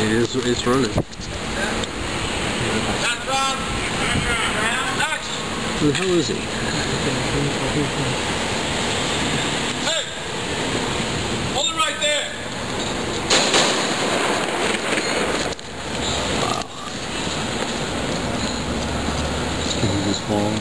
It is. It's running. That's wrong. Next. Who the hell is he? Hey. Hold it right there. Can he just fall?